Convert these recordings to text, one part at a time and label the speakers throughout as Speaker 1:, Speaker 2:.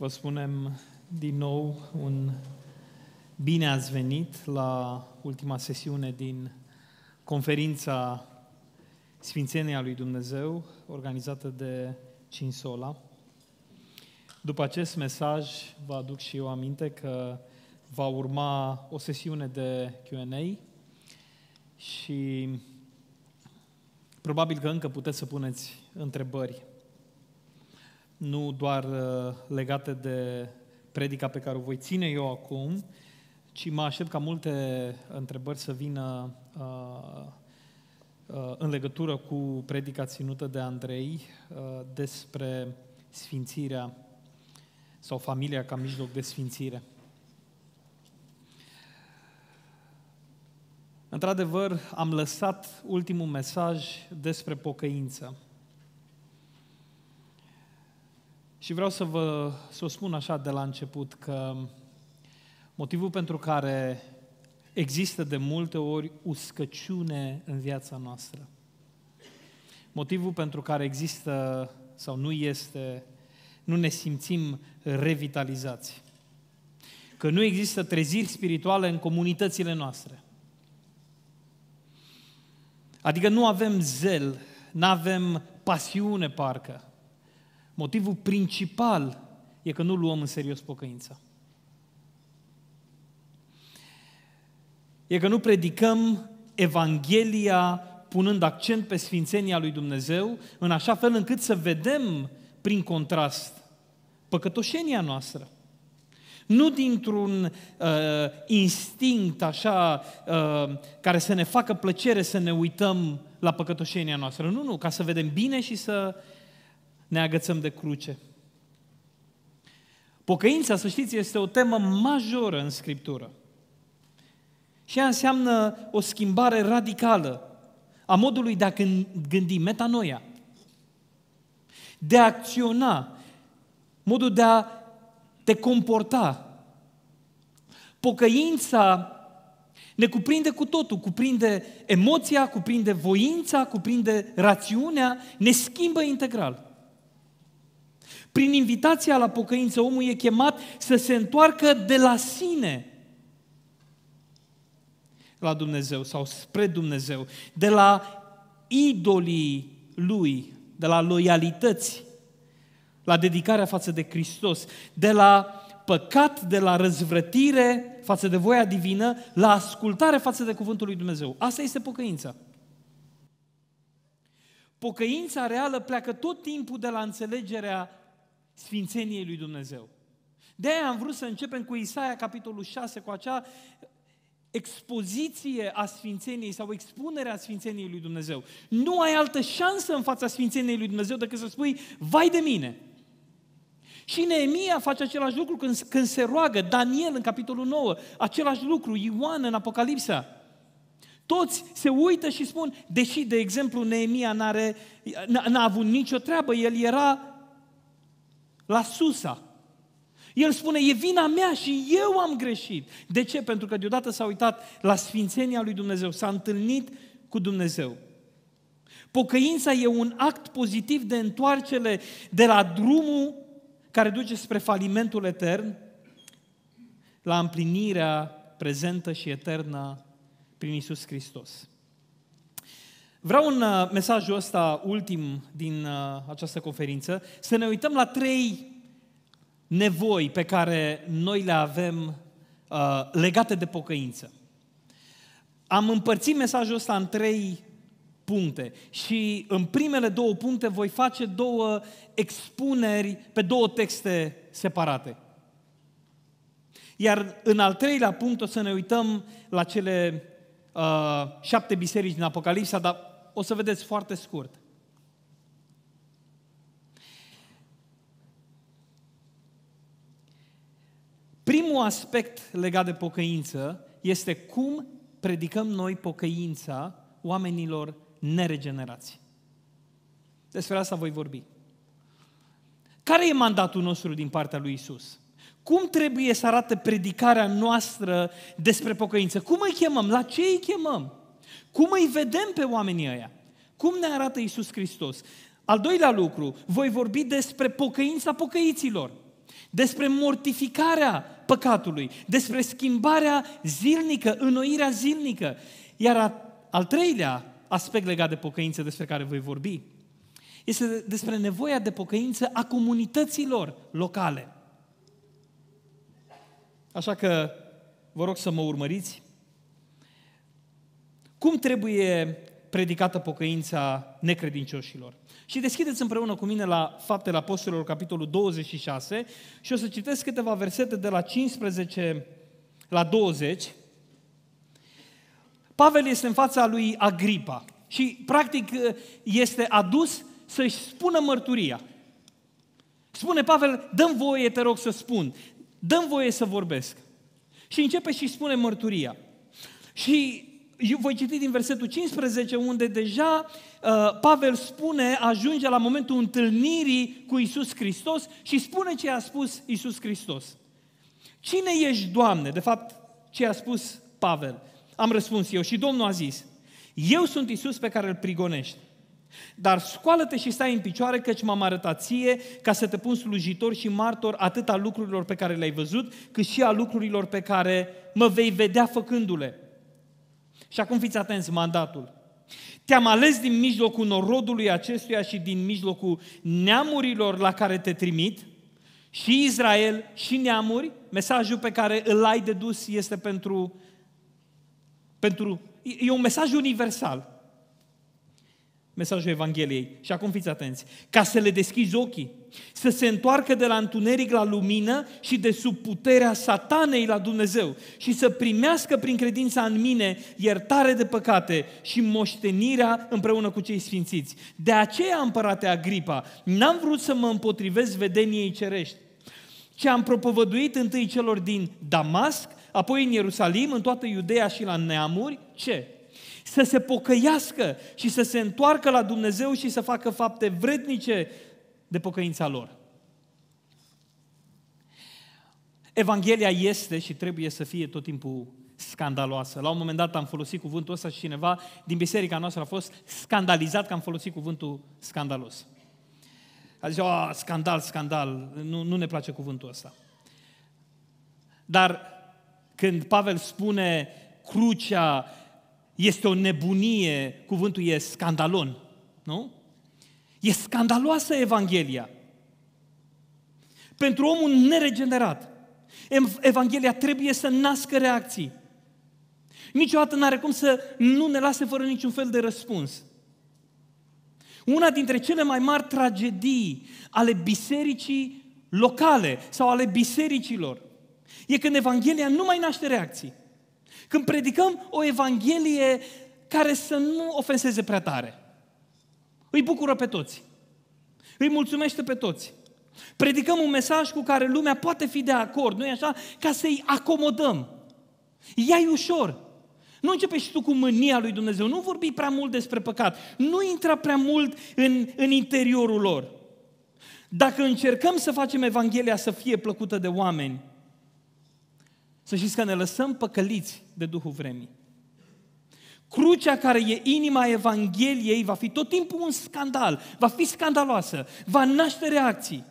Speaker 1: Vă spunem din nou un bine ați venit la ultima sesiune din conferința Sfințenia lui Dumnezeu, organizată de Cinsola. După acest mesaj, vă aduc și eu aminte că va urma o sesiune de Q&A și probabil că încă puteți să puneți întrebări nu doar uh, legate de predica pe care o voi ține eu acum, ci mă aștept ca multe întrebări să vină uh, uh, în legătură cu predica ținută de Andrei despre sfințirea sau familia ca mijloc de sfințire. Într-adevăr, am lăsat ultimul mesaj despre pocăință. Și vreau să vă să o spun așa de la început că motivul pentru care există de multe ori uscăciune în viața noastră, motivul pentru care există sau nu este, nu ne simțim revitalizați, că nu există treziri spirituale în comunitățile noastre. Adică nu avem zel, nu avem pasiune parcă. Motivul principal e că nu luăm în serios pocăința. E că nu predicăm Evanghelia punând accent pe sfințenia lui Dumnezeu, în așa fel încât să vedem prin contrast păcătoșenia noastră. Nu dintr-un uh, instinct așa uh, care să ne facă plăcere să ne uităm la păcătoșenia noastră. Nu, nu, ca să vedem bine și să ne agățăm de cruce. Pocăința, să știți, este o temă majoră în Scriptură. Și ea înseamnă o schimbare radicală a modului de a gândi, metanoia, de a acționa, modul de a te comporta. Pocăința ne cuprinde cu totul, cuprinde emoția, cuprinde voința, cuprinde rațiunea, ne schimbă integral. Prin invitația la pocăință, omul e chemat să se întoarcă de la sine la Dumnezeu sau spre Dumnezeu, de la idolii lui, de la loialități, la dedicarea față de Hristos, de la păcat, de la răzvrătire față de voia divină, la ascultare față de cuvântul lui Dumnezeu. Asta este pocăința. Pocăința reală pleacă tot timpul de la înțelegerea sfințeniei lui Dumnezeu. De aia am vrut să începem cu Isaia, capitolul 6, cu acea expoziție a sfințeniei sau expunerea sfințeniei lui Dumnezeu. Nu ai altă șansă în fața sfințeniei lui Dumnezeu decât să spui, vai de mine! Și Neemia face același lucru când, când se roagă, Daniel în capitolul 9, același lucru, Ioan în Apocalipsa. Toți se uită și spun, deși, de exemplu, Neemia n-are, n-a avut nicio treabă, el era la Susa. El spune, e vina mea și eu am greșit. De ce? Pentru că deodată s-a uitat la sfințenia lui Dumnezeu, s-a întâlnit cu Dumnezeu. Pocăința e un act pozitiv de întoarcere de la drumul care duce spre falimentul etern la împlinirea prezentă și eternă prin Isus Hristos. Vreau în uh, mesajul ăsta ultim din uh, această conferință să ne uităm la trei nevoi pe care noi le avem uh, legate de pocăință. Am împărțit mesajul ăsta în trei puncte și în primele două puncte voi face două expuneri pe două texte separate. Iar în al treilea punct o să ne uităm la cele uh, șapte biserici din Apocalipsa, dar o să vedeți foarte scurt. Primul aspect legat de pocăință este cum predicăm noi pocăința oamenilor neregenerați. Despre asta voi vorbi. Care e mandatul nostru din partea lui Isus? Cum trebuie să arate predicarea noastră despre pocăință? Cum îi chemăm? La ce îi chemăm? Cum îi vedem pe oamenii ăia? Cum ne arată Isus Hristos? Al doilea lucru, voi vorbi despre pocăința pocăiților. despre mortificarea păcatului, despre schimbarea zilnică, înnoirea zilnică. Iar al treilea aspect legat de pocăință despre care voi vorbi este despre nevoia de pocăință a comunităților locale. Așa că vă rog să mă urmăriți. Cum trebuie predicată pocăința necredincioșilor? Și deschideți împreună cu mine la Faptele Apostolilor, capitolul 26, și o să citesc câteva versete de la 15 la 20. Pavel este în fața lui Agripa și, practic, este adus să-și spună mărturia. Spune Pavel, dăm voie, te rog să spun, dăm voie să vorbesc. Și începe și spune mărturia. Și eu voi citi din versetul 15, unde deja uh, Pavel spune, ajunge la momentul întâlnirii cu Isus Hristos și spune ce a spus Isus Hristos. Cine ești, Doamne? De fapt, ce a spus Pavel? Am răspuns eu și Domnul a zis, eu sunt Isus pe care îl prigonești. Dar scoală-te și stai în picioare, căci m-am arătat ție ca să te pun slujitor și martor atât a lucrurilor pe care le-ai văzut, cât și a lucrurilor pe care mă vei vedea făcându-le. Și acum fiți atenți, mandatul. Te-am ales din mijlocul norodului acestuia și din mijlocul neamurilor la care te trimit, și Israel, și neamuri, mesajul pe care îl ai de dus este pentru, pentru e un mesaj universal mesajul Evangheliei. Și acum fiți atenți. Ca să le deschizi ochii, să se întoarcă de la întuneric la lumină și de sub puterea satanei la Dumnezeu și să primească prin credința în mine iertare de păcate și moștenirea împreună cu cei sfințiți. De aceea, împărate Agripa, n-am vrut să mă împotrivesc vedeniei cerești, ce am propovăduit întâi celor din Damasc, apoi în Ierusalim, în toată Iudeea și la neamuri, ce? să se pocăiască și să se întoarcă la Dumnezeu și să facă fapte vrednice de pocăința lor. Evanghelia este și trebuie să fie tot timpul scandaloasă. La un moment dat am folosit cuvântul ăsta și cineva din biserica noastră a fost scandalizat că am folosit cuvântul scandalos. A zis, oh, scandal, scandal, nu, nu ne place cuvântul ăsta. Dar când Pavel spune crucea este o nebunie, cuvântul e scandalon, nu? E scandaloasă Evanghelia. Pentru omul neregenerat, Evanghelia trebuie să nască reacții. Niciodată nu are cum să nu ne lase fără niciun fel de răspuns. Una dintre cele mai mari tragedii ale bisericii locale sau ale bisericilor e când Evanghelia nu mai naște reacții. Când predicăm o Evanghelie care să nu ofenseze prea tare. Îi bucură pe toți. Îi mulțumește pe toți. Predicăm un mesaj cu care lumea poate fi de acord, nu e așa? Ca să-i acomodăm. Ia-i ușor. Nu începe și tu cu mânia lui Dumnezeu. Nu vorbi prea mult despre păcat. Nu intra prea mult în, în interiorul lor. Dacă încercăm să facem Evanghelia să fie plăcută de oameni, să știți că ne lăsăm păcăliți de Duhul Vremii. Crucea care e inima Evangheliei va fi tot timpul un scandal, va fi scandaloasă, va naște reacții.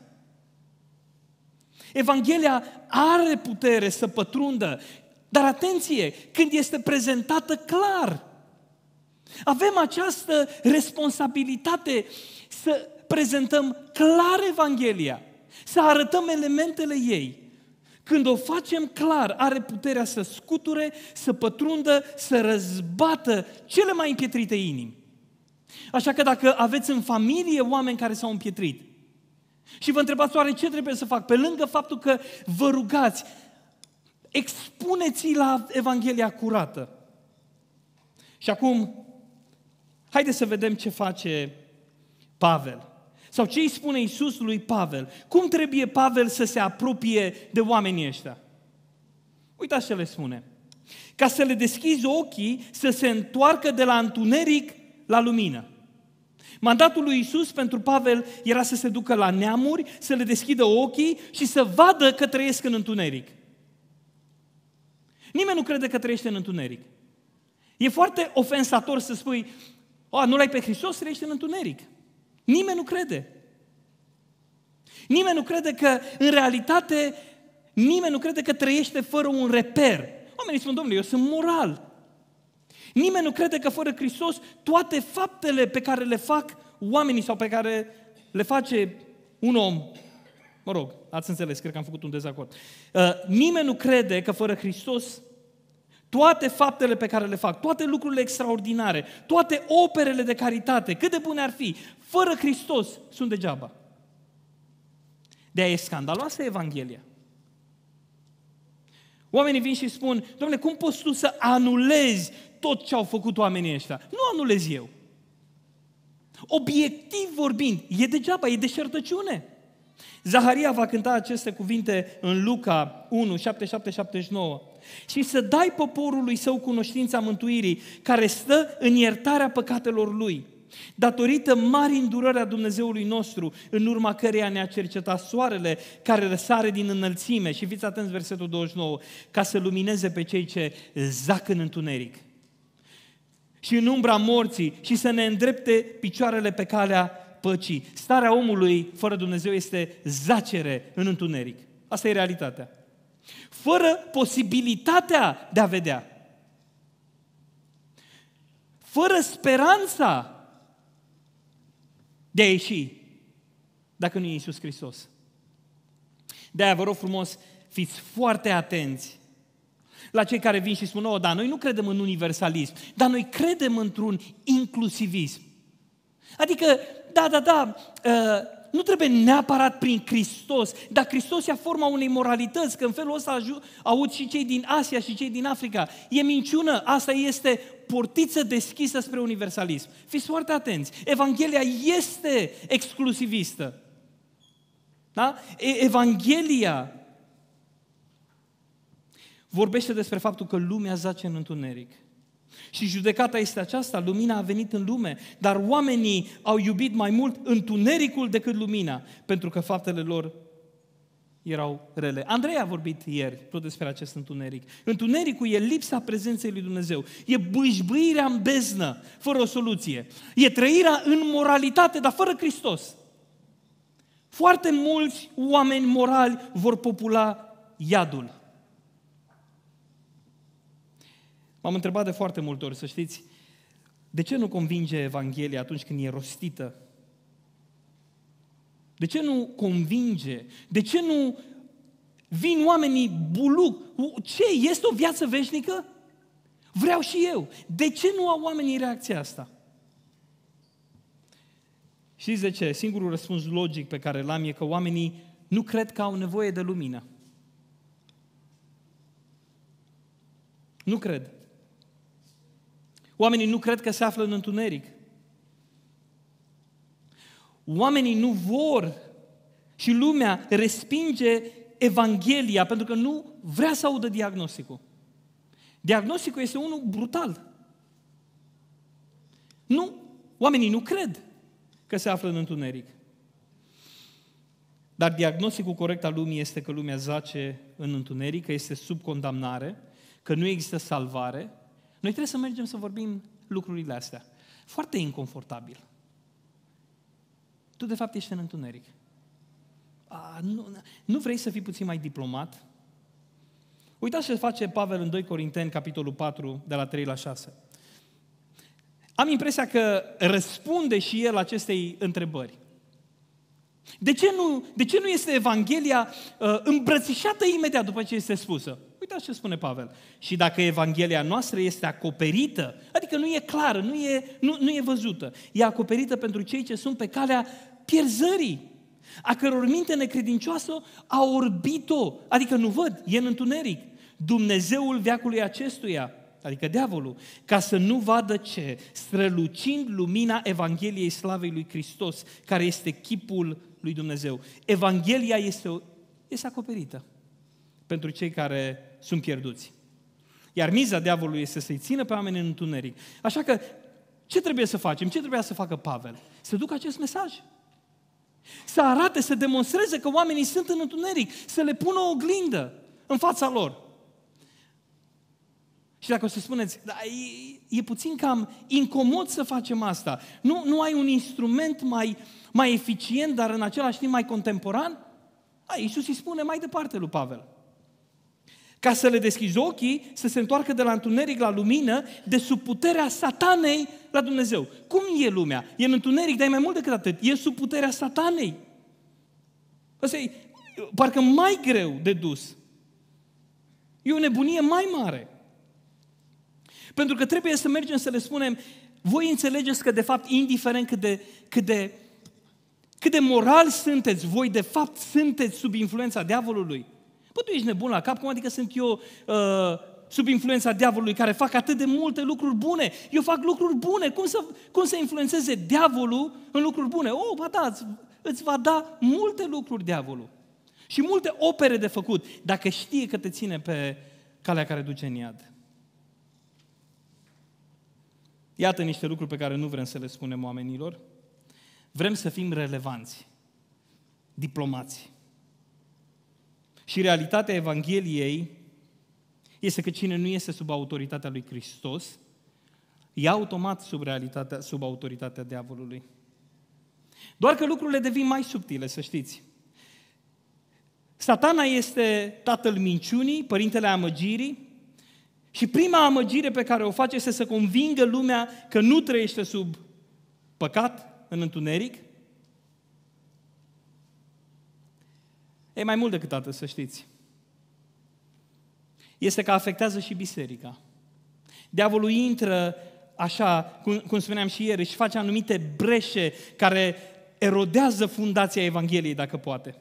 Speaker 1: Evanghelia are putere să pătrundă, dar atenție, când este prezentată clar. Avem această responsabilitate să prezentăm clar Evanghelia, să arătăm elementele ei. Când o facem clar, are puterea să scuture, să pătrundă, să răzbată cele mai împietrite inimi. Așa că dacă aveți în familie oameni care s-au împietrit și vă întrebați oare ce trebuie să fac, pe lângă faptul că vă rugați, expuneți-i la Evanghelia curată. Și acum, haideți să vedem ce face Pavel. Sau ce îi spune Iisus lui Pavel? Cum trebuie Pavel să se apropie de oamenii ăștia? Uitați ce le spune. Ca să le deschizi ochii, să se întoarcă de la întuneric la lumină. Mandatul lui Isus pentru Pavel era să se ducă la neamuri, să le deschidă ochii și să vadă că trăiesc în întuneric. Nimeni nu crede că trăiește în întuneric. E foarte ofensator să spui, o, nu l-ai pe Hristos, trăiește în întuneric. Nimeni nu crede. Nimeni nu crede că, în realitate, nimeni nu crede că trăiește fără un reper. Oamenii spun, domnule, eu sunt moral. Nimeni nu crede că fără Hristos toate faptele pe care le fac oamenii sau pe care le face un om, mă rog, ați înțeles, cred că am făcut un dezacord. Uh, nimeni nu crede că fără Hristos toate faptele pe care le fac, toate lucrurile extraordinare, toate operele de caritate, cât de bune ar fi, fără Hristos, sunt degeaba. De aia e scandaloasă Evanghelia. Oamenii vin și spun, domnule, cum poți tu să anulezi tot ce au făcut oamenii ăștia? Nu anulez eu. Obiectiv vorbind, e degeaba, e deșertăciune. Zaharia va cânta aceste cuvinte în Luca 1, 77, 79. Și să dai poporului său cunoștința mântuirii, care stă în iertarea păcatelor lui datorită mari îndurări a Dumnezeului nostru, în urma căreia ne-a cercetat soarele care răsare din înălțime, și fiți atenți versetul 29, ca să lumineze pe cei ce zac în întuneric și în umbra morții și să ne îndrepte picioarele pe calea păcii. Starea omului fără Dumnezeu este zacere în întuneric. Asta e realitatea. Fără posibilitatea de a vedea. Fără speranța de a ieși, dacă nu e Iisus Hristos. De aia vă rog frumos, fiți foarte atenți la cei care vin și spun, oh, da, noi nu credem în universalism, dar noi credem într-un inclusivism. Adică, da, da, da, uh, nu trebuie neapărat prin Hristos, dar Hristos ia forma unei moralități, că în felul ăsta aud și cei din Asia și cei din Africa. E minciună, asta este portiță deschisă spre universalism. Fiți foarte atenți, Evanghelia este exclusivistă. Da? Evanghelia vorbește despre faptul că lumea zace în întuneric. Și judecata este aceasta, lumina a venit în lume, dar oamenii au iubit mai mult întunericul decât lumina, pentru că faptele lor erau rele. Andrei a vorbit ieri tot despre acest întuneric. Întunericul e lipsa prezenței lui Dumnezeu. E bâșbâirea în beznă, fără o soluție. E trăirea în moralitate, dar fără Hristos. Foarte mulți oameni morali vor popula iadul. M-am întrebat de foarte multe ori, să știți, de ce nu convinge Evanghelia atunci când e rostită? De ce nu convinge? De ce nu vin oamenii buluc? Ce? Este o viață veșnică? Vreau și eu. De ce nu au oamenii reacția asta? Știți de ce? Singurul răspuns logic pe care l-am e că oamenii nu cred că au nevoie de lumină. Nu cred. Oamenii nu cred că se află în întuneric. Oamenii nu vor și lumea respinge Evanghelia pentru că nu vrea să audă diagnosticul. Diagnosticul este unul brutal. Nu, oamenii nu cred că se află în întuneric. Dar diagnosticul corect al lumii este că lumea zace în întuneric, că este sub condamnare, că nu există salvare noi trebuie să mergem să vorbim lucrurile astea. Foarte inconfortabil. Tu, de fapt, ești în întuneric. A, nu, nu vrei să fii puțin mai diplomat? Uitați ce face Pavel în 2 Corinteni, capitolul 4, de la 3 la 6. Am impresia că răspunde și el acestei întrebări. De ce nu, de ce nu este Evanghelia uh, îmbrățișată imediat după ce este spusă? Uitați ce spune Pavel. Și dacă Evanghelia noastră este acoperită, adică nu e clară, nu e, nu, nu e văzută, e acoperită pentru cei ce sunt pe calea pierzării, a căror minte necredincioasă a orbit-o, adică nu văd, e în întuneric. Dumnezeul veacului acestuia, adică diavolul, ca să nu vadă ce, strălucind lumina Evangheliei Slavei lui Hristos, care este chipul lui Dumnezeu. Evanghelia este, este acoperită pentru cei care sunt pierduți. Iar miza diavolului este să-i țină pe oameni în întuneric. Așa că, ce trebuie să facem? Ce trebuia să facă Pavel? Să ducă acest mesaj. Să arate, să demonstreze că oamenii sunt în întuneric, să le pună o oglindă în fața lor. Și dacă o să spuneți, da, e, e puțin cam incomod să facem asta, nu, nu ai un instrument mai, mai eficient, dar în același timp mai contemporan? A, Iisus îi spune mai departe lui Pavel. Ca să le deschizi ochii, să se întoarcă de la întuneric la lumină, de sub puterea satanei la Dumnezeu. Cum e lumea? E în întuneric, dar e mai mult decât atât. E sub puterea satanei. Asta e parcă mai greu de dus. E o nebunie mai mare. Pentru că trebuie să mergem să le spunem, voi înțelegeți că de fapt, indiferent cât de, cât de, cât de moral sunteți, voi de fapt sunteți sub influența diavolului. Bă, tu ești nebun la cap, cum adică sunt eu uh, sub influența diavolului care fac atât de multe lucruri bune? Eu fac lucruri bune, cum să, cum să influențeze diavolul în lucruri bune? Oh, ba da, îți, îți va da multe lucruri diavolul. Și multe opere de făcut, dacă știe că te ține pe calea care duce în iad. Iată niște lucruri pe care nu vrem să le spunem oamenilor. Vrem să fim relevanți, diplomați. Și realitatea Evangheliei este că cine nu este sub autoritatea lui Hristos, e automat sub, realitatea, sub autoritatea diavolului. Doar că lucrurile devin mai subtile, să știți. Satana este tatăl minciunii, părintele amăgirii, și prima amăgire pe care o face este să convingă lumea că nu trăiește sub păcat, în întuneric. E mai mult decât atât, să știți. Este că afectează și biserica. Diavolul intră așa, cum, cum spuneam și ieri, și face anumite breșe care erodează fundația Evangheliei, dacă poate.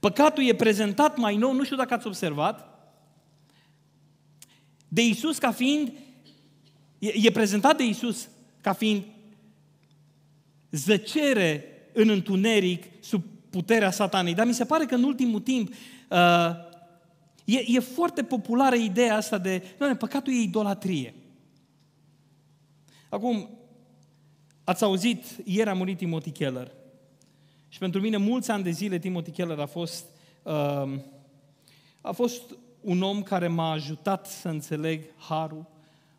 Speaker 1: Păcatul e prezentat mai nou, nu știu dacă ați observat, de Isus ca fiind, e, e prezentat de Isus ca fiind zăcere în întuneric sub puterea satanei. Dar mi se pare că în ultimul timp uh, e, e foarte populară ideea asta de, nu, păcatul e idolatrie. Acum, ați auzit, ieri a murit Timothy Keller. Și pentru mine, mulți ani de zile, Timothy Keller a fost, uh, a fost un om care m-a ajutat să înțeleg harul,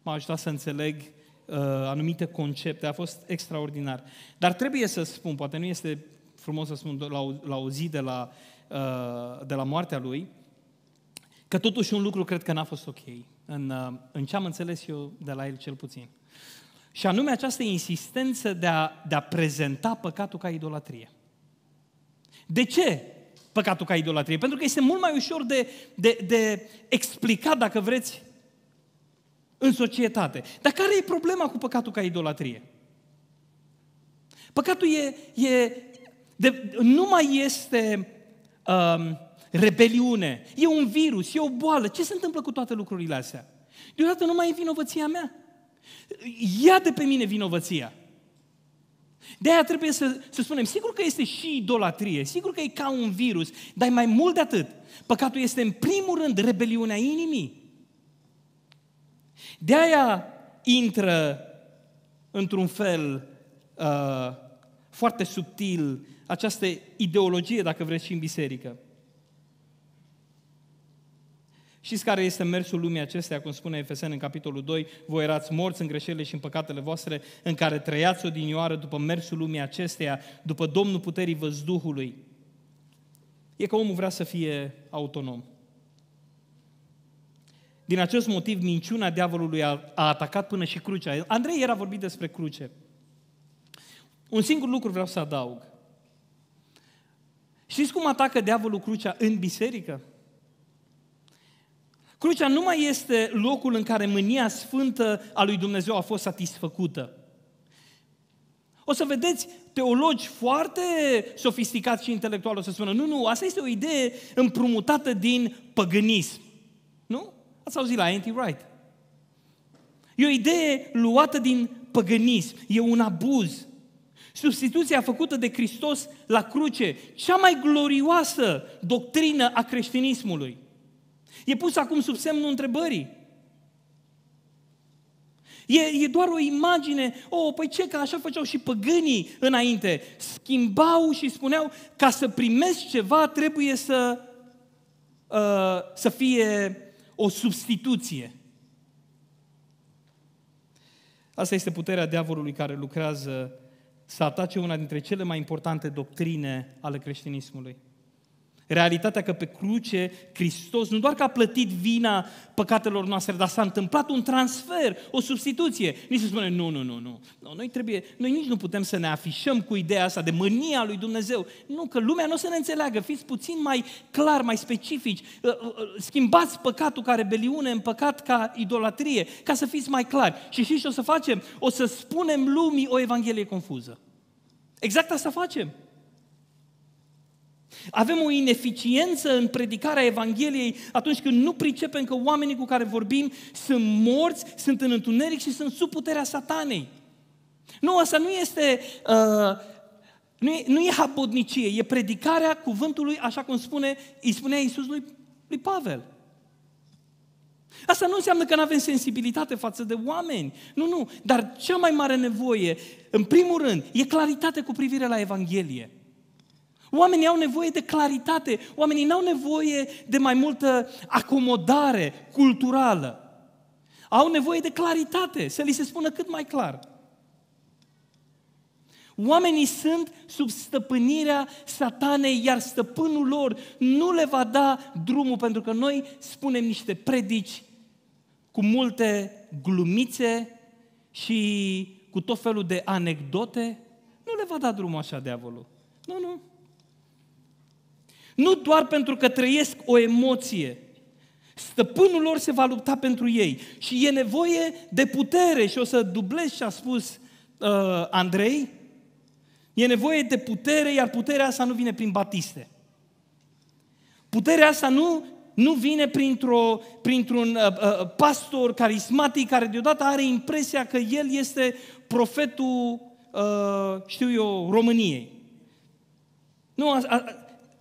Speaker 1: m-a ajutat să înțeleg uh, anumite concepte, a fost extraordinar. Dar trebuie să spun, poate nu este frumos să spun la o, la o zi de la, uh, de la moartea lui, că totuși un lucru cred că n-a fost ok, în, uh, în ce am înțeles eu de la el cel puțin. Și anume această insistență de a, de a prezenta păcatul ca idolatrie. De ce păcatul ca idolatrie? Pentru că este mult mai ușor de, de, de explicat, dacă vreți, în societate. Dar care e problema cu păcatul ca idolatrie? Păcatul e, e de, nu mai este um, rebeliune, e un virus, e o boală. Ce se întâmplă cu toate lucrurile astea? Deodată nu mai e vinovăția mea. Ia de pe mine vinovăția. De aia trebuie să, să spunem, sigur că este și idolatrie, sigur că e ca un virus, dar e mai mult de atât. Păcatul este în primul rând rebeliunea inimii. De aia intră într-un fel uh, foarte subtil această ideologie, dacă vreți, și în biserică. Știți care este mersul lumii acesteia, cum spune Efeseni în capitolul 2? Voi erați morți în greșelile și în păcatele voastre, în care trăiați odinioară după mersul lumii acesteia, după Domnul puterii văzduhului. E că omul vrea să fie autonom. Din acest motiv, minciuna diavolului a, a atacat până și crucea. Andrei era vorbit despre cruce. Un singur lucru vreau să adaug. Știți cum atacă diavolul crucea în biserică? Crucea nu mai este locul în care mânia sfântă a lui Dumnezeu a fost satisfăcută. O să vedeți teologi foarte sofisticați și intelectuali o să spună, nu, nu, asta este o idee împrumutată din păgânism. Nu? Ați auzit la Anti Wright. E o idee luată din păgânism, e un abuz. Substituția făcută de Hristos la cruce, cea mai glorioasă doctrină a creștinismului, e pusă acum sub semnul întrebării. E, e doar o imagine, o, oh, păi ce, că așa făceau și păgânii înainte. Schimbau și spuneau, ca să primesc ceva trebuie să, uh, să fie o substituție. Asta este puterea diavolului care lucrează să atace una dintre cele mai importante doctrine ale creștinismului. Realitatea că pe cruce Hristos nu doar că a plătit vina păcatelor noastre, dar s-a întâmplat un transfer, o substituție. Nici se spune, nu, nu, nu, nu. Noi, trebuie, noi nici nu putem să ne afișăm cu ideea asta de mânia lui Dumnezeu. Nu, că lumea nu o să ne înțeleagă. Fiți puțin mai clar, mai specifici. Uh, uh, uh, schimbați păcatul ca rebeliune în păcat ca idolatrie, ca să fiți mai clari. Și știți ce o să facem? O să spunem lumii o evanghelie confuză. Exact asta facem. Avem o ineficiență în predicarea Evangheliei atunci când nu pricepem că oamenii cu care vorbim sunt morți, sunt în întuneric și sunt sub puterea satanei. Nu, asta nu este, uh, nu, e, nu e habodnicie, e predicarea cuvântului, așa cum spune, îi spunea Iisus lui, lui Pavel. Asta nu înseamnă că nu avem sensibilitate față de oameni. Nu, nu. Dar cea mai mare nevoie, în primul rând, e claritate cu privire la Evanghelie. Oamenii au nevoie de claritate, oamenii nu au nevoie de mai multă acomodare culturală. Au nevoie de claritate, să li se spună cât mai clar. Oamenii sunt sub stăpânirea satanei, iar stăpânul lor nu le va da drumul, pentru că noi spunem niște predici cu multe glumițe și cu tot felul de anecdote. Nu le va da drumul așa diavolul. Nu, nu. Nu doar pentru că trăiesc o emoție. Stăpânul lor se va lupta pentru ei. Și e nevoie de putere. Și o să dublez ce a spus uh, Andrei. E nevoie de putere, iar puterea asta nu vine prin batiste. Puterea asta nu, nu vine printr-o, printr-un uh, uh, pastor carismatic care deodată are impresia că el este profetul, uh, știu eu, României. Nu, a, a,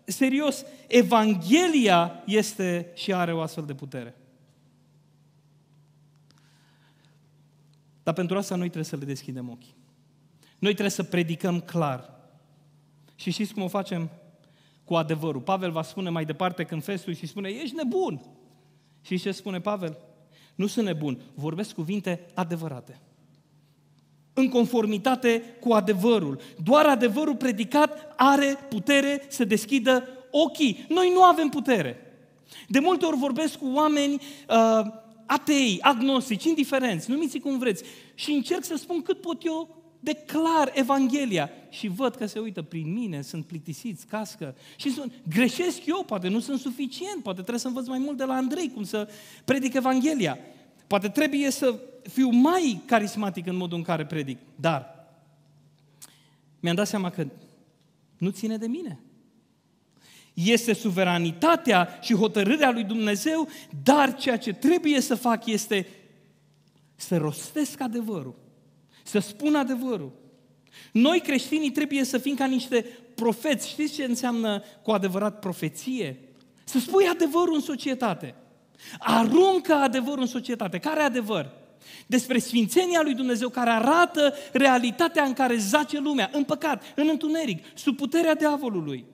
Speaker 1: serios, Evanghelia este și are o astfel de putere. Dar pentru asta noi trebuie să le deschidem ochii. Noi trebuie să predicăm clar. Și știți cum o facem? Cu adevărul. Pavel va spune mai departe când festul și spune, ești nebun. Și ce spune Pavel? Nu sunt nebun, vorbesc cuvinte adevărate. În conformitate cu adevărul. Doar adevărul predicat are putere să deschidă ochii. Noi nu avem putere. De multe ori vorbesc cu oameni uh, atei, agnostici, indiferenți, numiți cum vreți, și încerc să spun cât pot eu declar Evanghelia și văd că se uită prin mine, sunt plictisiți, cască și sunt, greșesc eu, poate nu sunt suficient, poate trebuie să învăț mai mult de la Andrei cum să predic Evanghelia. Poate trebuie să fiu mai carismatic în modul în care predic, dar mi-am dat seama că nu ține de mine. Este suveranitatea și hotărârea lui Dumnezeu, dar ceea ce trebuie să fac este să rostesc adevărul, să spun adevărul. Noi creștinii trebuie să fim ca niște profeți. Știți ce înseamnă cu adevărat profeție? Să spui adevărul în societate. Aruncă adevărul în societate. Care adevăr? Despre sfințenia lui Dumnezeu care arată realitatea în care zace lumea, în păcat, în întuneric, sub puterea diavolului.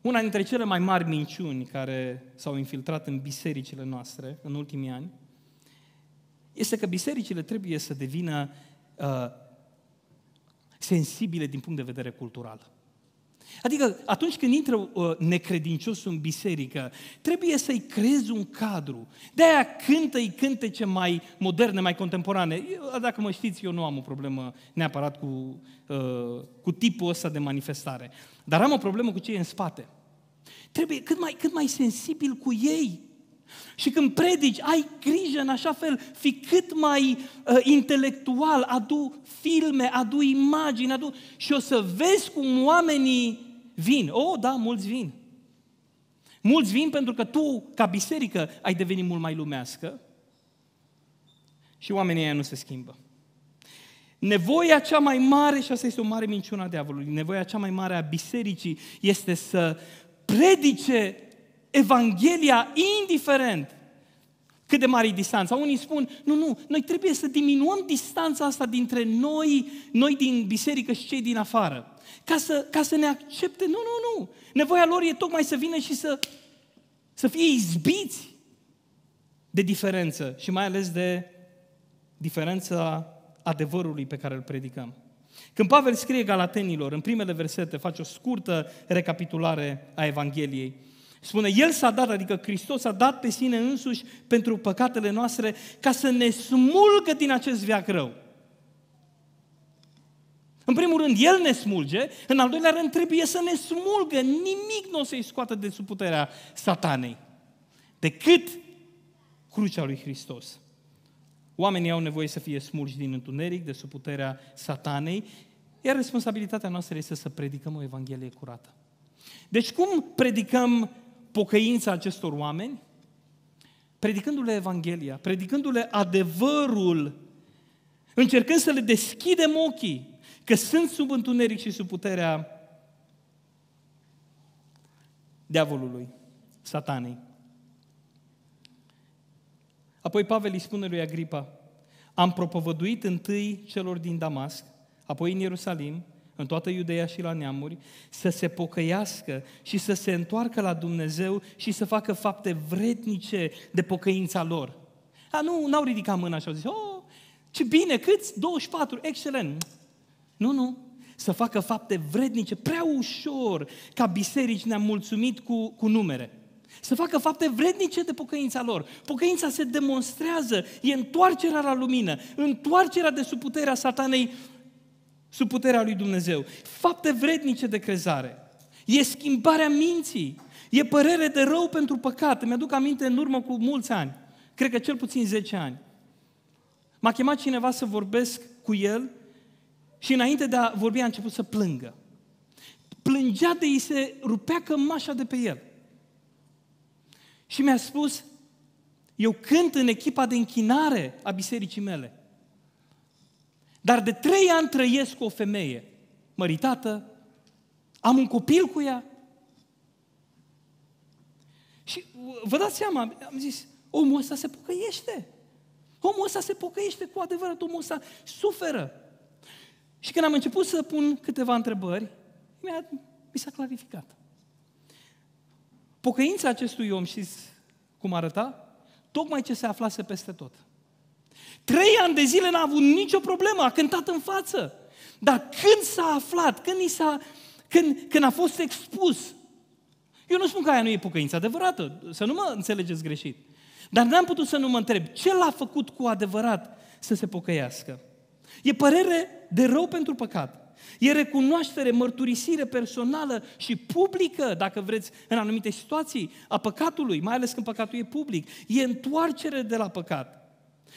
Speaker 1: Una dintre cele mai mari minciuni care s-au infiltrat în bisericile noastre în ultimii ani este că bisericile trebuie să devină uh, sensibile din punct de vedere cultural. Adică atunci când intră uh, necredinciosul în biserică, trebuie să-i creezi un cadru. De-aia cântă-i cântece mai moderne, mai contemporane. Eu, dacă mă știți, eu nu am o problemă neapărat cu, uh, cu tipul ăsta de manifestare. Dar am o problemă cu cei în spate. Trebuie cât mai, cât mai sensibil cu ei. Și când predici, ai grijă în așa fel, fi cât mai uh, intelectual, adu filme, adu imagini, adu... și o să vezi cum oamenii vin. Oh, da, mulți vin. Mulți vin pentru că tu, ca biserică, ai devenit mult mai lumească și oamenii ăia nu se schimbă. Nevoia cea mai mare, și asta este o mare minciună a diavolului, nevoia cea mai mare a bisericii este să predice Evanghelia indiferent cât de mare e distanța. Unii spun, nu, nu, noi trebuie să diminuăm distanța asta dintre noi, noi din biserică și cei din afară, ca să, ca să ne accepte. Nu, nu, nu. Nevoia lor e tocmai să vină și să, să fie izbiți de diferență și mai ales de diferența adevărului pe care îl predicăm. Când Pavel scrie Galatenilor, în primele versete, face o scurtă recapitulare a Evangheliei. Spune, El s-a dat, adică Hristos a dat pe sine însuși pentru păcatele noastre ca să ne smulgă din acest viac rău. În primul rând, El ne smulge, în al doilea rând, trebuie să ne smulgă. Nimic nu o să-i scoată de sub puterea satanei, decât crucea lui Hristos. Oamenii au nevoie să fie smulși din întuneric, de sub puterea satanei, iar responsabilitatea noastră este să predicăm o Evanghelie curată. Deci cum predicăm pocăința acestor oameni? Predicându-le Evanghelia, predicându-le adevărul, încercând să le deschidem ochii, că sunt sub întuneric și sub puterea diavolului, satanei. Apoi Pavel îi spune lui Agripa, am propovăduit întâi celor din Damasc, apoi în Ierusalim, în toată Iudeea și la neamuri, să se pocăiască și să se întoarcă la Dumnezeu și să facă fapte vrednice de pocăința lor. A, nu, n-au ridicat mâna și au zis, oh, ce bine, câți? 24, excelent. Nu, nu, să facă fapte vrednice, prea ușor, ca biserici ne-am mulțumit cu, cu numere. Să facă fapte vrednice de pocăința lor. Pocăința se demonstrează, e întoarcerea la lumină, întoarcerea de sub puterea satanei sub puterea lui Dumnezeu. Fapte vrednice de crezare. E schimbarea minții. E părere de rău pentru păcat. Mi-aduc aminte în urmă cu mulți ani. Cred că cel puțin 10 ani. M-a chemat cineva să vorbesc cu el și înainte de a vorbi a început să plângă. Plângea de ei se rupea cămașa de pe el. Și mi-a spus, eu cânt în echipa de închinare a bisericii mele. Dar de trei ani trăiesc cu o femeie măritată, am un copil cu ea. Și vă dați seama, am zis, omul ăsta se pocăiește. Omul ăsta se pocăiește cu adevărat, omul ăsta suferă. Și când am început să pun câteva întrebări, mi s-a clarificat. Pocăința acestui om, știți cum arăta? Tocmai ce se aflase peste tot. Trei ani de zile n-a avut nicio problemă, a cântat în față. Dar când s-a aflat, când, i s-a, când, când a fost expus, eu nu spun că aia nu e pocăință adevărată, să nu mă înțelegeți greșit. Dar n-am putut să nu mă întreb ce l-a făcut cu adevărat să se pocăiască. E părere de rău pentru păcat. E recunoaștere, mărturisire personală și publică, dacă vreți, în anumite situații, a păcatului, mai ales când păcatul e public. E întoarcere de la păcat.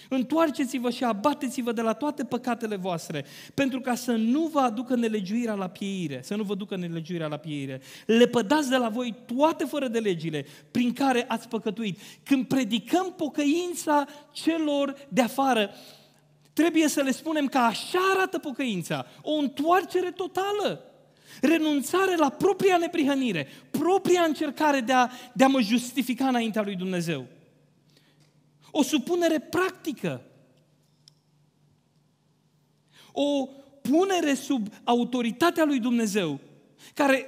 Speaker 1: Întoarceți-vă și abateți-vă de la toate păcatele voastre, pentru ca să nu vă aducă nelegiuirea la pieire, să nu vă ducă nelegiuirea la pieire. Lepădați de la voi toate fără de legile prin care ați păcătuit. Când predicăm pocăința celor de afară, trebuie să le spunem că așa arată pocăința, o întoarcere totală. Renunțare la propria neprihănire, propria încercare de a, de a mă justifica înaintea lui Dumnezeu. O supunere practică. O punere sub autoritatea lui Dumnezeu, care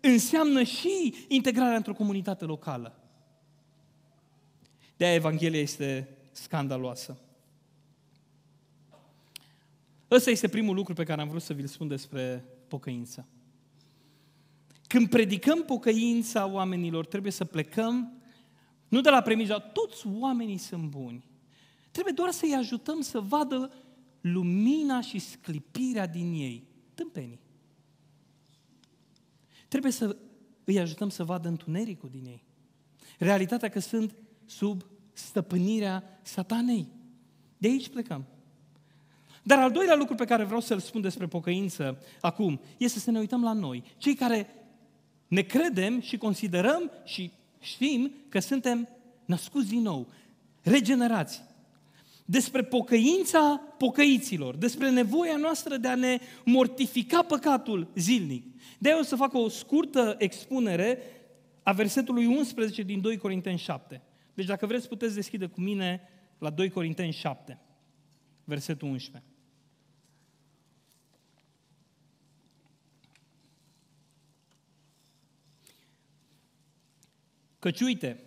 Speaker 1: înseamnă și integrarea într-o comunitate locală. De-aia Evanghelia este scandaloasă. Ăsta este primul lucru pe care am vrut să vi-l spun despre pocăință. Când predicăm pocăința oamenilor, trebuie să plecăm nu de la premiza, toți oamenii sunt buni. Trebuie doar să-i ajutăm să vadă lumina și sclipirea din ei. Tâmpenii. Trebuie să îi ajutăm să vadă întunericul din ei. Realitatea că sunt sub stăpânirea satanei. De aici plecăm. Dar al doilea lucru pe care vreau să-l spun despre pocăință acum este să ne uităm la noi, cei care ne credem și considerăm și știm că suntem născuți din nou, regenerați. Despre pocăința pocăiților, despre nevoia noastră de a ne mortifica păcatul zilnic. De-aia o să fac o scurtă expunere a versetului 11 din 2 Corinteni 7. Deci dacă vreți puteți deschide cu mine la 2 Corinteni 7, versetul 11. Căci uite,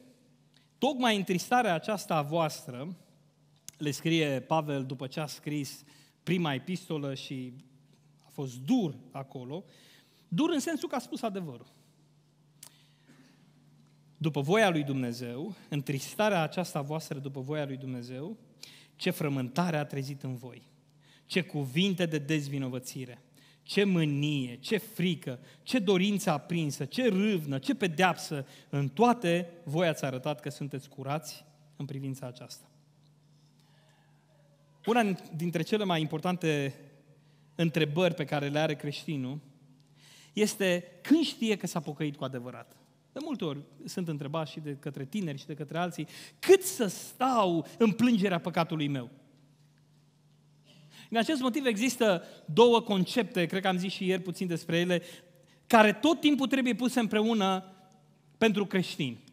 Speaker 1: tocmai întristarea aceasta a voastră, le scrie Pavel după ce a scris prima epistolă și a fost dur acolo, dur în sensul că a spus adevărul. După voia lui Dumnezeu, întristarea aceasta voastră după voia lui Dumnezeu, ce frământare a trezit în voi, ce cuvinte de dezvinovățire, ce mânie, ce frică, ce dorință aprinsă, ce râvnă, ce pedeapsă, în toate voi ați arătat că sunteți curați în privința aceasta. Una dintre cele mai importante întrebări pe care le are creștinul este când știe că s-a pocăit cu adevărat. De multe ori sunt întrebați și de către tineri și de către alții, cât să stau în plângerea păcatului meu? Din acest motiv există două concepte, cred că am zis și ieri puțin despre ele, care tot timpul trebuie puse împreună pentru creștini.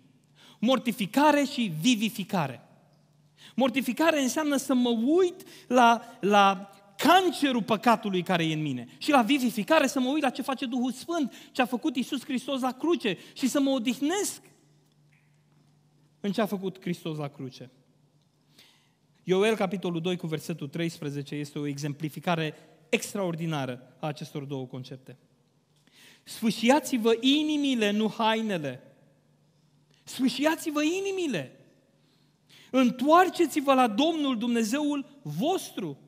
Speaker 1: Mortificare și vivificare. Mortificare înseamnă să mă uit la, la cancerul păcatului care e în mine. Și la vivificare să mă uit la ce face Duhul Sfânt, ce a făcut Isus Hristos la cruce și să mă odihnesc în ce a făcut Hristos la cruce. Ioel, capitolul 2, cu versetul 13, este o exemplificare extraordinară a acestor două concepte. Sfâșiați-vă inimile, nu hainele. Sfâșiați-vă inimile. Întoarceți-vă la Domnul Dumnezeul vostru.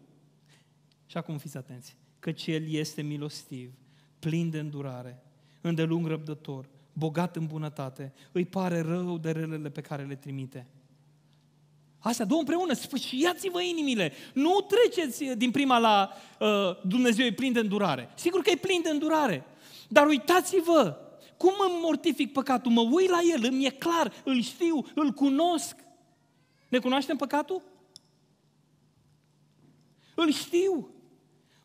Speaker 1: Și acum fiți atenți, căci El este milostiv, plin de îndurare, îndelung răbdător, bogat în bunătate, îi pare rău de relele pe care le trimite. Astea două împreună, sfâșiați-vă inimile. Nu treceți din prima la uh, Dumnezeu e plin de îndurare. Sigur că e plin de îndurare. Dar uitați-vă, cum îmi mortific păcatul? Mă uit la el, îmi e clar, îl știu, îl cunosc. Ne cunoaștem păcatul? Îl știu.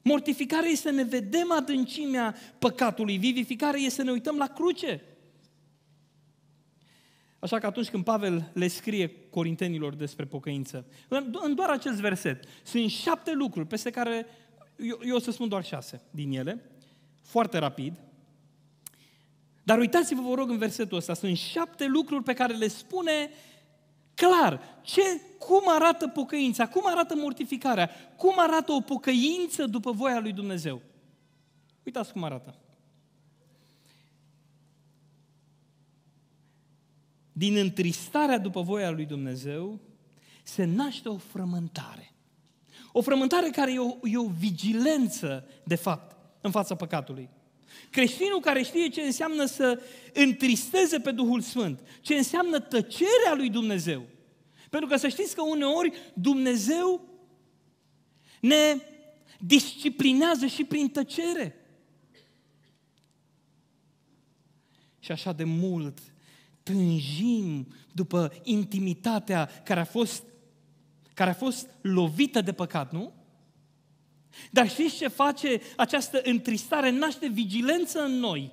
Speaker 1: Mortificarea este să ne vedem adâncimea păcatului. Vivificarea este să ne uităm la cruce. Așa că atunci când Pavel le scrie corintenilor despre pocăință, în doar acest verset, sunt șapte lucruri peste care eu, eu o să spun doar șase din ele, foarte rapid. Dar uitați-vă, vă rog, în versetul ăsta, sunt șapte lucruri pe care le spune clar ce, cum arată pocăința, cum arată mortificarea, cum arată o pocăință după voia lui Dumnezeu. Uitați cum arată. Din întristarea după voia lui Dumnezeu, se naște o frământare. O frământare care e o, e o vigilență, de fapt, în fața păcatului. Creștinul care știe ce înseamnă să întristeze pe Duhul Sfânt, ce înseamnă tăcerea lui Dumnezeu. Pentru că să știți că uneori Dumnezeu ne disciplinează și prin tăcere. Și așa de mult tânjim după intimitatea care a fost, care a fost lovită de păcat, nu? Dar știți ce face această întristare? Naște vigilență în noi.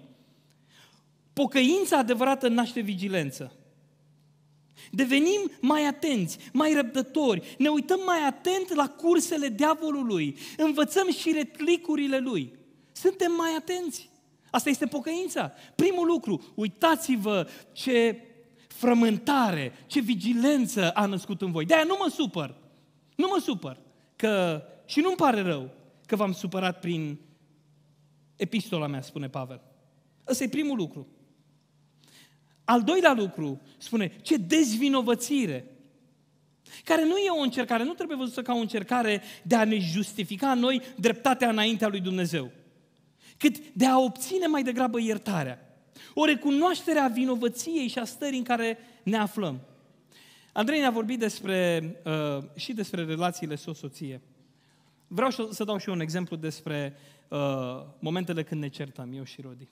Speaker 1: Pocăința adevărată naște vigilență. Devenim mai atenți, mai răbdători, ne uităm mai atent la cursele diavolului, învățăm și retlicurile lui. Suntem mai atenți. Asta este pocăința. Primul lucru, uitați-vă ce frământare, ce vigilență a născut în voi. De-aia nu mă supăr. Nu mă supăr. Că, și nu-mi pare rău că v-am supărat prin epistola mea, spune Pavel. Ăsta e primul lucru. Al doilea lucru spune, ce dezvinovățire. Care nu e o încercare, nu trebuie văzută ca o încercare de a ne justifica noi dreptatea înaintea lui Dumnezeu cât de a obține mai degrabă iertarea. O recunoaștere a vinovăției și a stării în care ne aflăm. Andrei ne-a vorbit despre, uh, și despre relațiile soț-soție. Vreau să dau și eu un exemplu despre uh, momentele când ne certăm, eu și Rodi.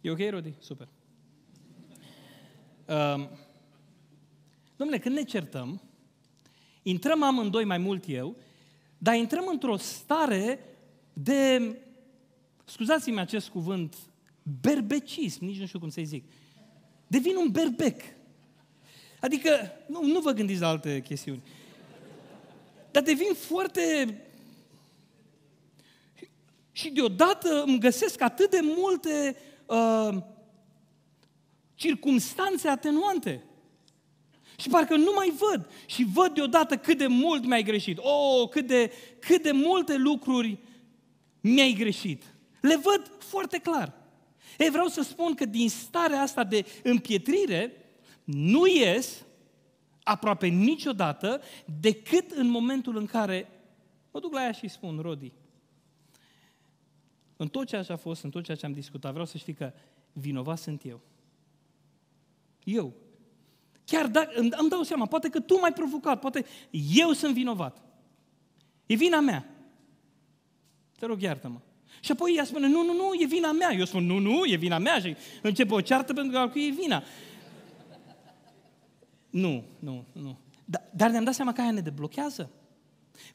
Speaker 1: E ok, Rodi? Super. Uh, domnule, când ne certăm, intrăm amândoi mai mult eu, dar intrăm într-o stare de scuzați-mi acest cuvânt, berbecism, nici nu știu cum să-i zic. Devin un berbec. Adică, nu, nu vă gândiți la alte chestiuni. Dar devin foarte... Și deodată îmi găsesc atât de multe uh, circumstanțe atenuante. Și parcă nu mai văd. Și văd deodată cât de mult mi-ai greșit. Oh, cât de, cât de multe lucruri mi-ai greșit. Le văd foarte clar. Ei, vreau să spun că din starea asta de împietrire nu ies aproape niciodată decât în momentul în care mă duc la ea și spun, Rodi, în tot ceea ce a fost, în tot ceea ce am discutat, vreau să știi că vinovat sunt eu. Eu. Chiar dacă îmi dau seama, poate că tu m-ai provocat, poate eu sunt vinovat. E vina mea. Te rog, iartă-mă. Și apoi ea spune, nu, nu, nu, e vina mea. Eu spun, nu, nu, e vina mea. Și începe o ceartă pentru că e vina. Nu, nu, nu. Dar, dar ne-am dat seama că aia ne deblochează.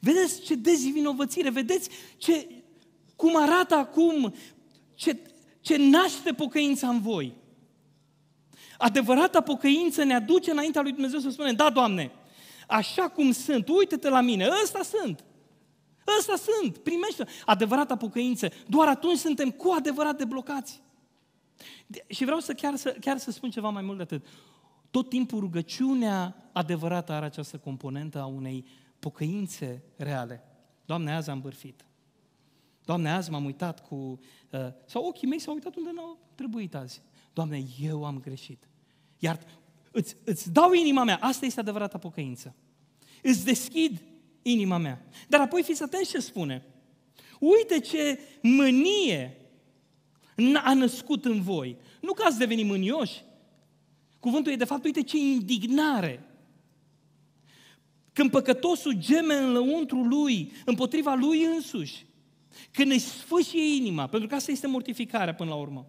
Speaker 1: Vedeți ce dezvinovățire, vedeți ce, cum arată acum, ce, ce naște pocăința în voi. Adevărata pocăință ne aduce înaintea lui Dumnezeu să spunem, da, Doamne, așa cum sunt, uite-te la mine, ăsta sunt. Ăsta sunt, primește adevărata pocăință. Doar atunci suntem cu adevărat deblocați. Și vreau să chiar, să chiar să spun ceva mai mult de atât. Tot timpul rugăciunea adevărată are această componentă a unei pocăințe reale. Doamne, azi am bârfit. Doamne, azi m-am uitat cu... Uh, sau ochii mei s-au uitat unde n-au trebuit azi. Doamne, eu am greșit. Iar îți, îți dau inima mea. Asta este adevărata pocăință. Îți deschid inima mea. Dar apoi fiți atenți ce spune. Uite ce mânie a născut în voi. Nu că ați devenit mânioși. Cuvântul e de fapt, uite ce indignare. Când păcătosul geme în lăuntru lui, împotriva lui însuși, când își sfâșie inima, pentru că asta este mortificarea până la urmă,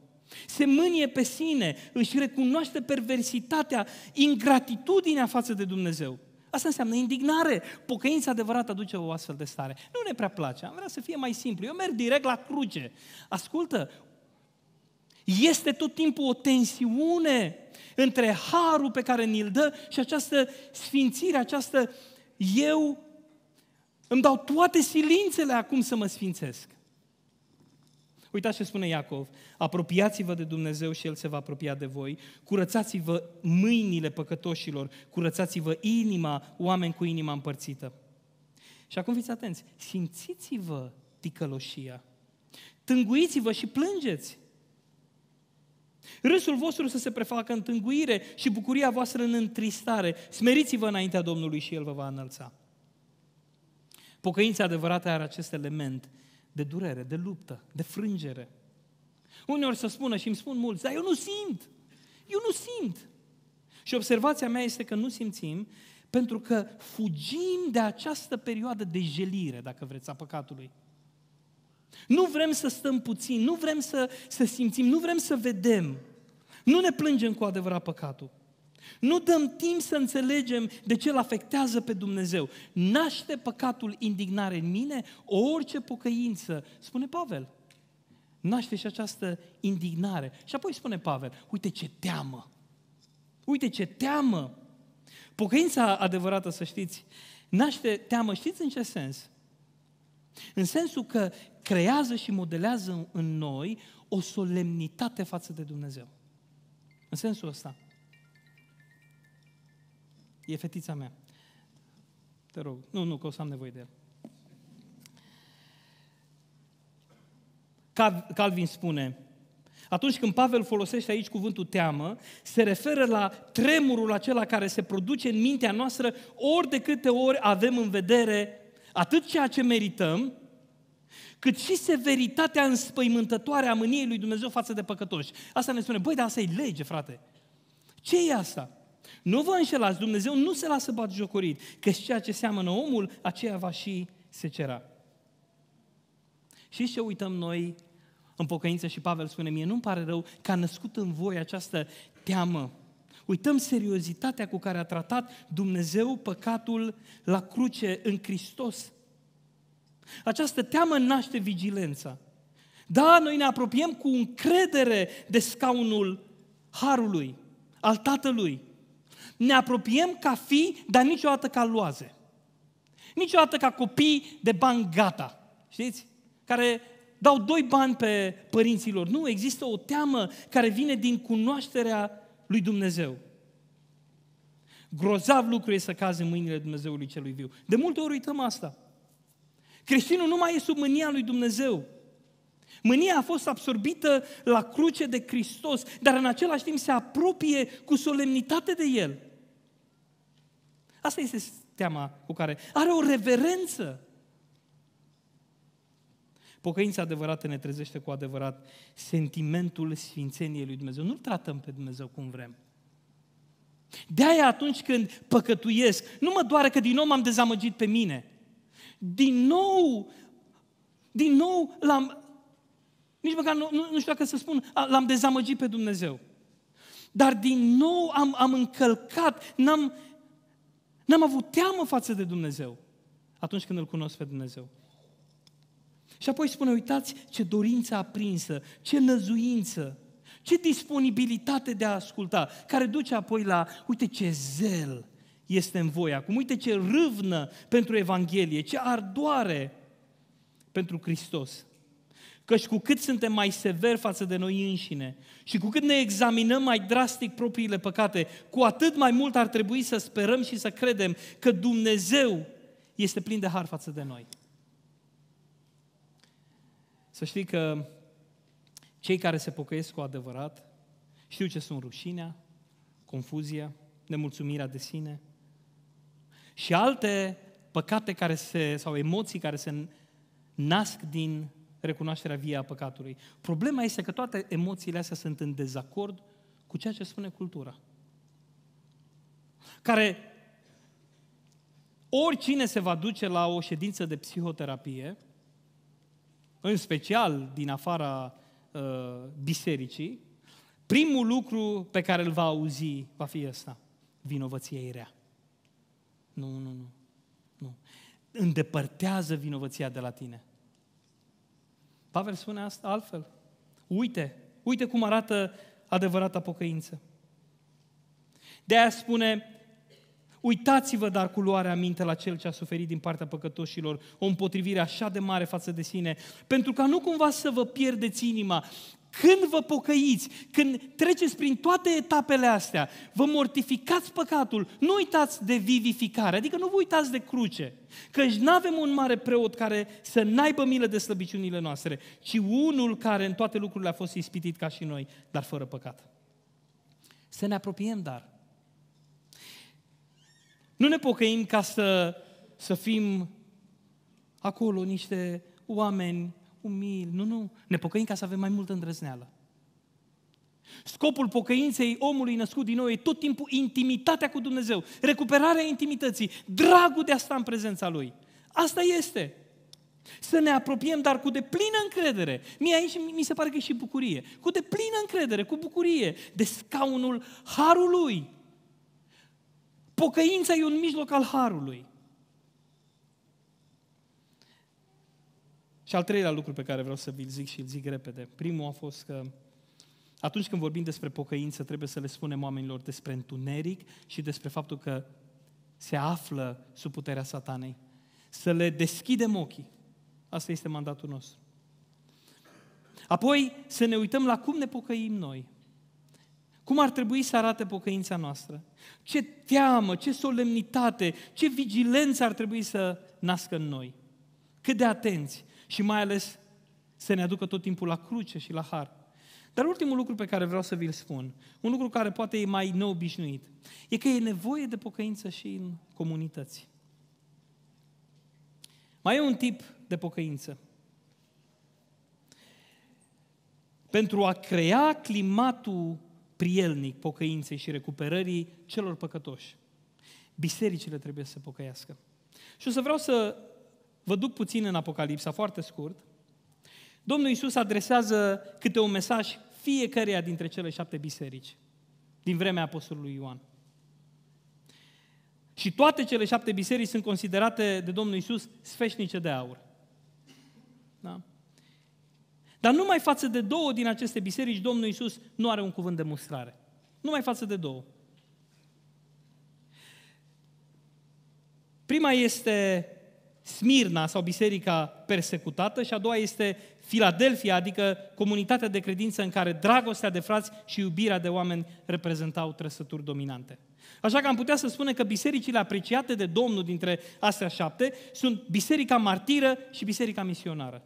Speaker 1: se mânie pe sine, își recunoaște perversitatea, ingratitudinea față de Dumnezeu. Asta înseamnă indignare. Pocăința adevărată aduce o astfel de stare. Nu ne prea place, am vrea să fie mai simplu. Eu merg direct la cruce. Ascultă, este tot timpul o tensiune între harul pe care ni-l dă și această sfințire, această eu îmi dau toate silințele acum să mă sfințesc. Uitați ce spune Iacov, apropiați-vă de Dumnezeu și El se va apropia de voi, curățați-vă mâinile păcătoșilor, curățați-vă inima, oameni cu inima împărțită. Și acum fiți atenți, simțiți-vă ticăloșia, tânguiți-vă și plângeți. Râsul vostru să se prefacă în tânguire și bucuria voastră în întristare. Smeriți-vă înaintea Domnului și El vă va înălța. Pocăința adevărată are acest element de durere, de luptă, de frângere. Uneori să spună și îmi spun mulți, dar eu nu simt. Eu nu simt. Și observația mea este că nu simțim pentru că fugim de această perioadă de jelire, dacă vreți, a păcatului. Nu vrem să stăm puțin, nu vrem să, să simțim, nu vrem să vedem. Nu ne plângem cu adevărat păcatul. Nu dăm timp să înțelegem de ce îl afectează pe Dumnezeu. Naște păcatul indignare în mine, orice pocăință, spune Pavel. Naște și această indignare. Și apoi spune Pavel, uite ce teamă. Uite ce teamă. Pocăința adevărată, să știți, naște teamă. Știți în ce sens? În sensul că creează și modelează în noi o solemnitate față de Dumnezeu. În sensul ăsta. E fetița mea. Te rog. Nu, nu, că o să am nevoie de el. Calvin spune, atunci când Pavel folosește aici cuvântul teamă, se referă la tremurul acela care se produce în mintea noastră ori de câte ori avem în vedere atât ceea ce merităm, cât și severitatea înspăimântătoare a mâniei lui Dumnezeu față de păcătoși. Asta ne spune, băi, dar asta e lege, frate. Ce e asta? Nu vă înșelați, Dumnezeu nu se lasă bat jocorit, că ceea ce seamănă omul, aceea va și cera. Și ce uităm noi în pocăință și Pavel spune mie, nu-mi pare rău că a născut în voi această teamă. Uităm seriozitatea cu care a tratat Dumnezeu păcatul la cruce în Hristos. Această teamă naște vigilența. Da, noi ne apropiem cu încredere de scaunul Harului, al Tatălui ne apropiem ca fi, dar niciodată ca luaze. Niciodată ca copii de bani gata, știți? Care dau doi bani pe părinților. Nu, există o teamă care vine din cunoașterea lui Dumnezeu. Grozav lucru e să cazi în mâinile Dumnezeului celui viu. De multe ori uităm asta. Creștinul nu mai e sub mânia lui Dumnezeu. Mânia a fost absorbită la cruce de Hristos, dar în același timp se apropie cu solemnitate de El. Asta este teama cu care are o reverență. Pocăința adevărată ne trezește cu adevărat sentimentul sfințeniei lui Dumnezeu. Nu-L tratăm pe Dumnezeu cum vrem. De-aia atunci când păcătuiesc, nu mă doare că din nou m-am dezamăgit pe mine. Din nou, din nou l-am, nici măcar nu, nu, nu știu dacă să spun, l-am dezamăgit pe Dumnezeu. Dar din nou am, am încălcat, n-am, n-am avut teamă față de Dumnezeu atunci când îl cunosc pe Dumnezeu. Și apoi spune, uitați ce dorință aprinsă, ce năzuință, ce disponibilitate de a asculta, care duce apoi la, uite ce zel este în voi acum, uite ce râvnă pentru Evanghelie, ce ardoare pentru Hristos. Căci cu cât suntem mai severi față de noi înșine și cu cât ne examinăm mai drastic propriile păcate, cu atât mai mult ar trebui să sperăm și să credem că Dumnezeu este plin de har față de noi. Să știi că cei care se pocăiesc cu adevărat știu ce sunt rușinea, confuzia, nemulțumirea de sine și alte păcate care se, sau emoții care se nasc din recunoașterea vie a păcatului. Problema este că toate emoțiile astea sunt în dezacord cu ceea ce spune cultura. Care oricine se va duce la o ședință de psihoterapie, în special din afara uh, bisericii, primul lucru pe care îl va auzi va fi ăsta. Vinovăția e rea. Nu, nu, nu. nu. Îndepărtează vinovăția de la tine. Pavel spune asta altfel. Uite, uite cum arată adevărata pocăință. De aia spune, uitați-vă dar cu luarea minte la cel ce a suferit din partea păcătoșilor o împotrivire așa de mare față de sine, pentru ca nu cumva să vă pierdeți inima, când vă pocăiți, când treceți prin toate etapele astea, vă mortificați păcatul, nu uitați de vivificare, adică nu vă uitați de cruce. Căci nu avem un mare preot care să n-aibă milă de slăbiciunile noastre, ci unul care în toate lucrurile a fost ispitit ca și noi, dar fără păcat. Să ne apropiem, dar. Nu ne pocăim ca să, să fim acolo niște oameni umil. Nu, nu. Ne pocăim ca să avem mai multă îndrăzneală. Scopul pocăinței omului născut din nou e tot timpul intimitatea cu Dumnezeu, recuperarea intimității, dragul de a sta în prezența Lui. Asta este. Să ne apropiem, dar cu deplină încredere. Mie aici mi se pare că e și bucurie. Cu deplină încredere, cu bucurie, de scaunul Harului. Pocăința e un mijloc al Harului. Și al treilea lucru pe care vreau să vi-l zic și îl zic repede. Primul a fost că atunci când vorbim despre pocăință, trebuie să le spunem oamenilor despre întuneric și despre faptul că se află sub puterea satanei. Să le deschidem ochii. Asta este mandatul nostru. Apoi să ne uităm la cum ne pocăim noi. Cum ar trebui să arate pocăința noastră? Ce teamă, ce solemnitate, ce vigilență ar trebui să nască în noi? Cât de atenți, și mai ales să ne aducă tot timpul la cruce și la har. Dar ultimul lucru pe care vreau să vi-l spun, un lucru care poate e mai neobișnuit, e că e nevoie de pocăință și în comunități. Mai e un tip de pocăință. Pentru a crea climatul prielnic pocăinței și recuperării celor păcătoși, bisericile trebuie să pocăiască. Și o să vreau să Vă duc puțin în Apocalipsa, foarte scurt. Domnul Iisus adresează câte un mesaj fiecăreia dintre cele șapte biserici din vremea Apostolului Ioan. Și toate cele șapte biserici sunt considerate de Domnul Iisus sfeșnice de aur. Da? Dar numai față de două din aceste biserici, Domnul Iisus nu are un cuvânt de mustrare. Numai față de două. Prima este Smirna sau biserica persecutată și a doua este Filadelfia, adică comunitatea de credință în care dragostea de frați și iubirea de oameni reprezentau trăsături dominante. Așa că am putea să spunem că bisericile apreciate de Domnul dintre astea șapte sunt biserica martiră și biserica misionară.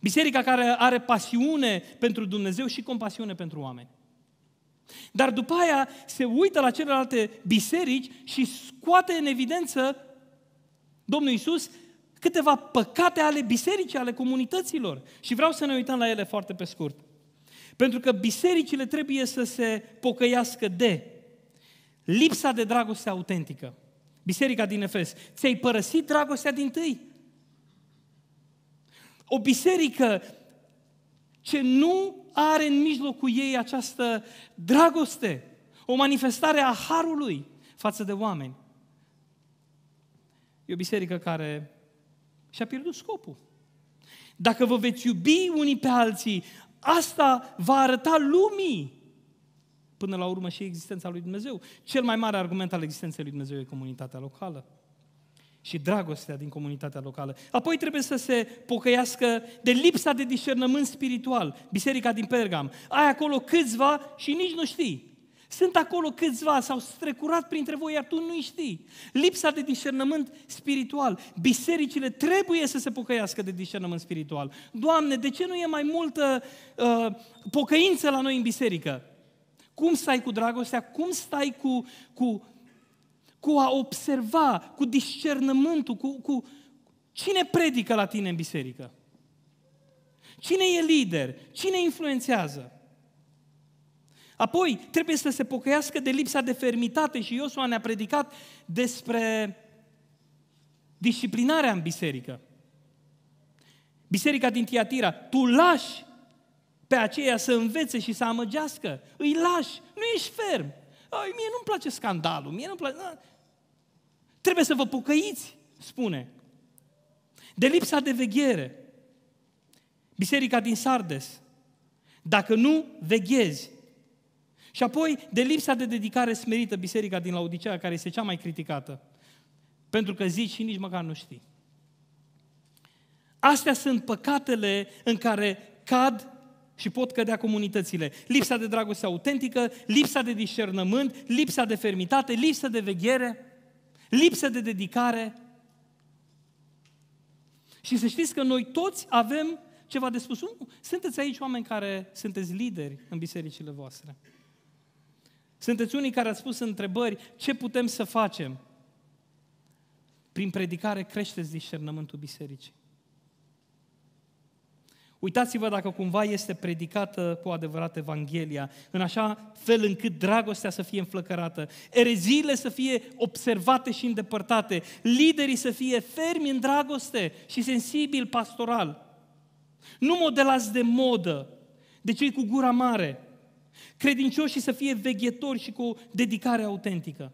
Speaker 1: Biserica care are pasiune pentru Dumnezeu și compasiune pentru oameni. Dar după aia se uită la celelalte biserici și scoate în evidență Domnul Iisus câteva păcate ale bisericii, ale comunităților. Și vreau să ne uităm la ele foarte pe scurt. Pentru că bisericile trebuie să se pocăiască de lipsa de dragoste autentică. Biserica din Efes, ți-ai părăsit dragostea din tâi. O biserică ce nu are în mijlocul ei această dragoste, o manifestare a harului față de oameni. E o biserică care și-a pierdut scopul. Dacă vă veți iubi unii pe alții, asta va arăta lumii până la urmă și existența lui Dumnezeu. Cel mai mare argument al existenței lui Dumnezeu e comunitatea locală și dragostea din comunitatea locală. Apoi trebuie să se pocăiască de lipsa de discernământ spiritual. Biserica din Pergam. Ai acolo câțiva și nici nu știi. Sunt acolo câțiva, s-au strecurat printre voi, iar tu nu știi. Lipsa de discernământ spiritual. Bisericile trebuie să se pocăiască de discernământ spiritual. Doamne, de ce nu e mai multă uh, pocăință la noi în biserică? Cum stai cu dragostea? Cum stai cu, cu, cu a observa, cu discernământul, cu, cu cine predică la tine în biserică? Cine e lider? Cine influențează? Apoi, trebuie să se pocăiască de lipsa de fermitate și Iosua ne-a predicat despre disciplinarea în biserică. Biserica din Tiatira, tu lași pe aceea să învețe și să amăgească. Îi lași, nu ești ferm. Ai, mie nu-mi place scandalul, mie nu-mi place... Da. Trebuie să vă pocăiți, spune. De lipsa de veghere. Biserica din Sardes. Dacă nu veghezi, și apoi de lipsa de dedicare smerită biserica din Laodicea, care este cea mai criticată. Pentru că zici și nici măcar nu știi. Astea sunt păcatele în care cad și pot cădea comunitățile. Lipsa de dragoste autentică, lipsa de discernământ, lipsa de fermitate, lipsa de veghere, lipsa de dedicare. Și să știți că noi toți avem ceva de spus. Sunteți aici oameni care sunteți lideri în bisericile voastre. Sunteți unii care ați spus întrebări, ce putem să facem? Prin predicare creșteți discernământul bisericii. Uitați-vă dacă cumva este predicată cu adevărat Evanghelia, în așa fel încât dragostea să fie înflăcărată, ereziile să fie observate și îndepărtate, liderii să fie fermi în dragoste și sensibili pastoral. Nu modelați de modă, de cei cu gura mare, credincioșii să fie veghetori și cu o dedicare autentică.